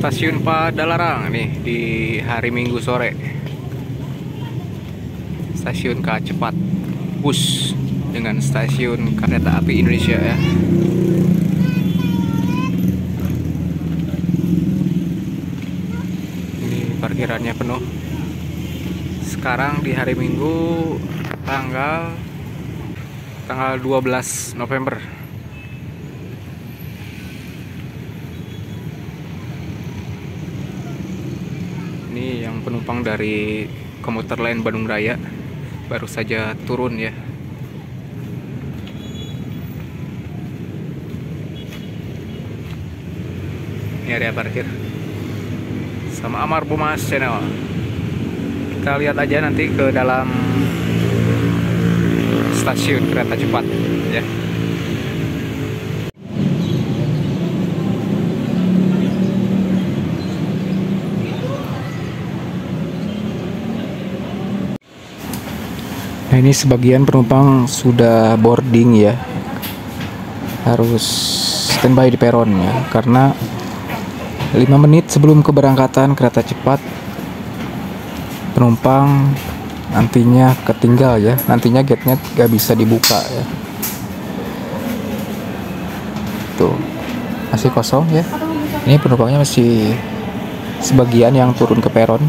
Stasiun Padalarang nih di hari Minggu sore. Stasiun K cepat bus dengan stasiun kereta api Indonesia ya. Ini parkirannya penuh. Sekarang di hari Minggu tanggal tanggal 12 November ini yang penumpang dari komuter lain Bandung Raya. Baru saja turun ya. Ini area parkir. Sama Amar Bumas Channel. Kita lihat aja nanti ke dalam stasiun kereta cepat ya ini sebagian penumpang sudah boarding ya. Harus standby di peron ya Karena 5 menit sebelum keberangkatan kereta cepat Penumpang nantinya ketinggal ya. Nantinya gate-nya gak bisa dibuka ya. Tuh masih kosong ya. Ini penumpangnya masih sebagian yang turun ke peron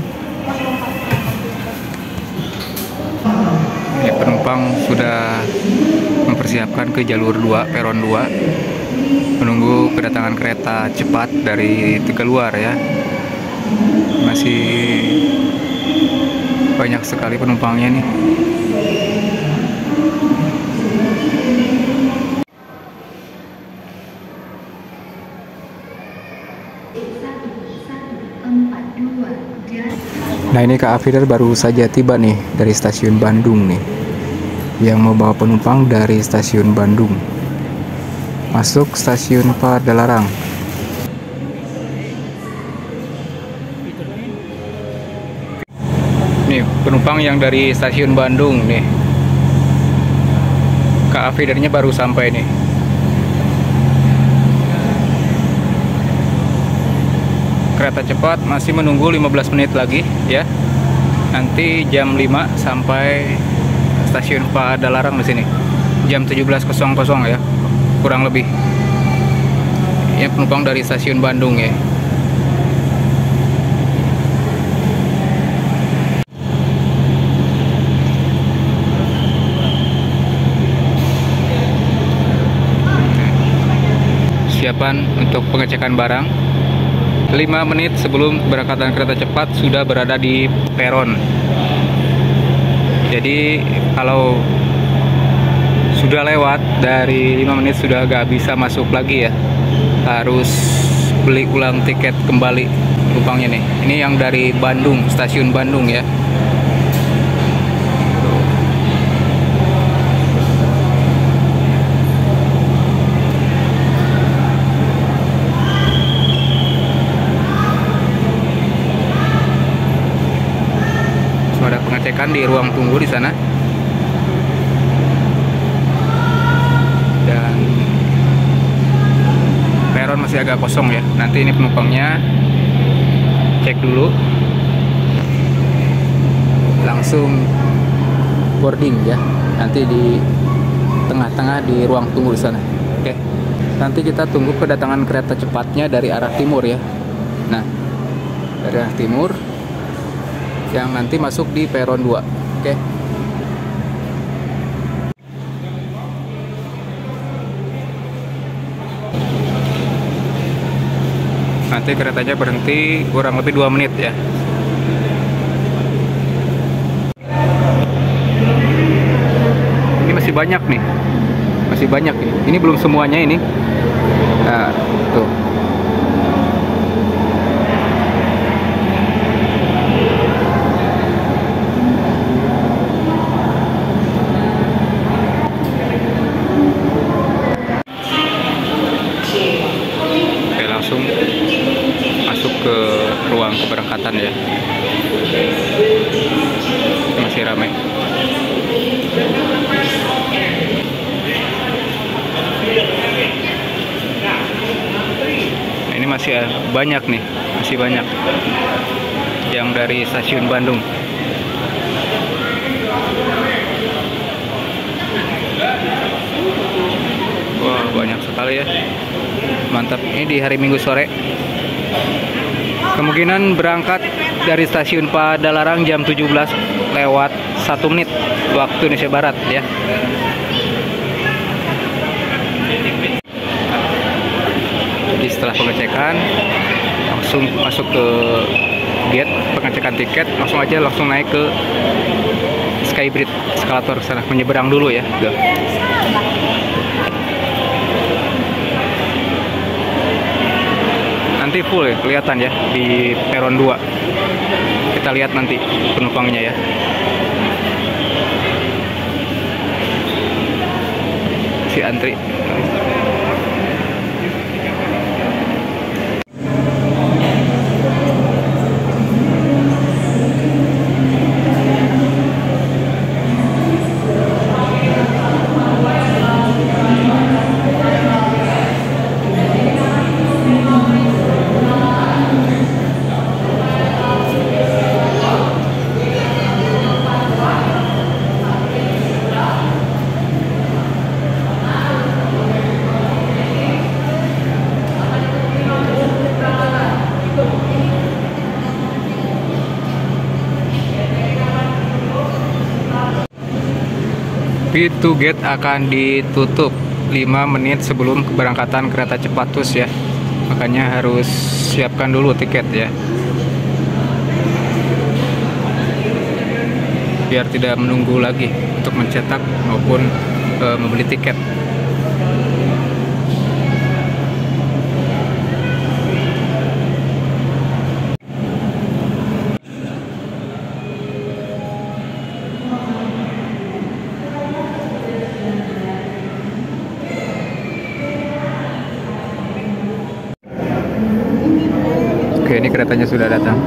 penumpang sudah mempersiapkan ke jalur 2, peron 2 Menunggu kedatangan kereta cepat dari Tegaluar ya. Masih banyak sekali penumpangnya nih. Nah ini Kak Afider baru saja tiba nih dari stasiun Bandung nih Yang membawa penumpang dari stasiun Bandung. Masuk stasiun Padalarang. Nih penumpang yang dari stasiun Bandung nih. Kak Afidernya baru sampai nih. Kereta cepat masih menunggu 15 menit lagi ya. Nanti jam 5 sampai stasiun Padalarang di sini. Jam 17.00 ya. Kurang lebih. Ya penumpang dari stasiun Bandung ya. Siapan untuk pengecekan barang 5 menit sebelum keberangkatan kereta cepat sudah berada di peron. Jadi kalau sudah lewat dari 5 menit sudah gak bisa masuk lagi ya. Harus beli ulang tiket kembali penumpangnya nih. Ini yang dari Bandung, stasiun Bandung ya. Pengecekan di ruang tunggu di sana. Dan peron masih agak kosong ya. Nanti ini penumpangnya cek dulu. Langsung boarding ya. Nanti di tengah-tengah di ruang tunggu di sana. Oke. Nanti kita tunggu kedatangan kereta cepatnya dari arah timur ya. Nah, dari arah timur yang nanti masuk di peron 2 oke. Nanti keretanya berhenti kurang lebih 2 menit ya. Ini masih banyak nih. Masih banyak ini ini belum semuanya ini. Nah tuh masih banyak nih masih banyak yang dari stasiun Bandung. Wah banyak sekali ya. Mantap. Ini di hari Minggu sore. Kemungkinan berangkat dari stasiun Padalarang jam 17 lewat 1 menit waktu Indonesia Barat ya jadi setelah pengecekan langsung masuk ke gate pengecekan tiket langsung aja langsung naik ke Skybridge eskalator sana menyeberang dulu ya. Tuh. nanti full ya kelihatan ya di peron 2 kita lihat nanti penumpangnya ya. Si antri pintu gate akan ditutup 5 menit sebelum keberangkatan kereta cepat TUS ya. Makanya harus siapkan dulu tiket ya. Biar tidak menunggu lagi untuk mencetak maupun e, membeli tiket keretanya sudah datang.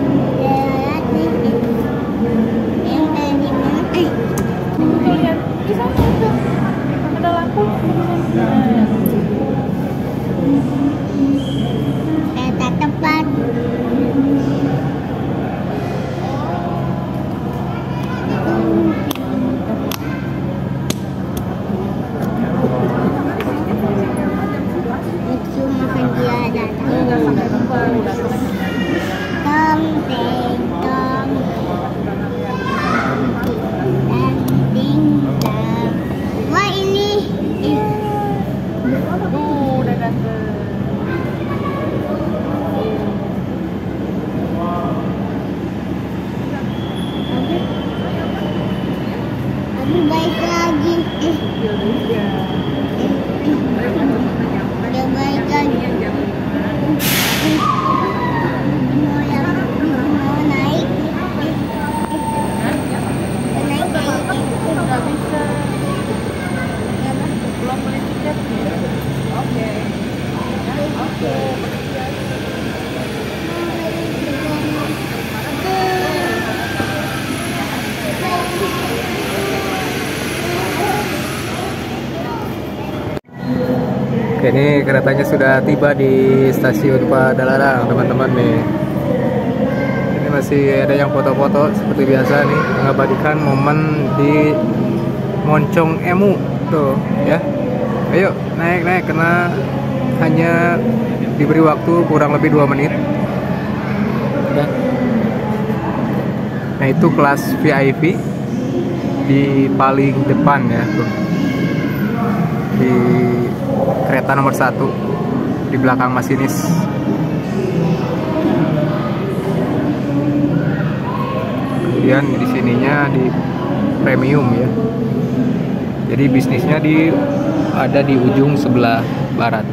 Lebih baik lagi. Eh, Lebih baik lagi. Mau yang mau naik. Mau naik kayak gitu. nggak bisa belum beli tiket oke Oke, ini keretanya sudah tiba di stasiun Padalarang, teman-teman nih. Ini masih ada yang foto-foto seperti biasa nih, mengabadikan momen di Moncong Emu tuh, ya. Ayo naik naik karena hanya diberi waktu kurang lebih dua menit. Nah itu kelas VIP di paling depan ya tuh di kereta nomor satu di belakang masinis. Kemudian di sininya di premium ya. Jadi bisnisnya di ada di ujung sebelah barat.